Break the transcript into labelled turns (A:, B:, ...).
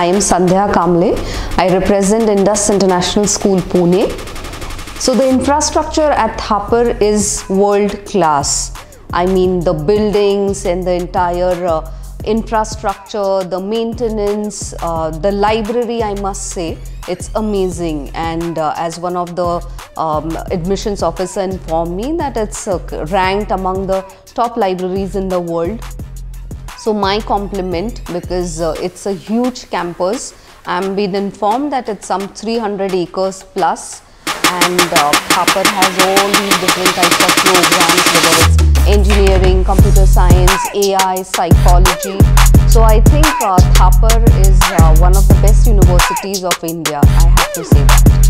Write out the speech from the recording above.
A: I am Sandhya Kamble. I represent Indus International School, Pune. So the infrastructure at Thapar is world class. I mean the buildings and the entire uh, infrastructure, the maintenance, uh, the library I must say, it's amazing and uh, as one of the um, admissions officer informed me that it's uh, ranked among the top libraries in the world. So my compliment because uh, it's a huge campus. I'm been informed that it's some 300 acres plus and uh, has all these different types of programs whether it's engineering, computer science, AI, psychology. So I think uh, Thapar is uh, one of the best universities of India. I have to say that.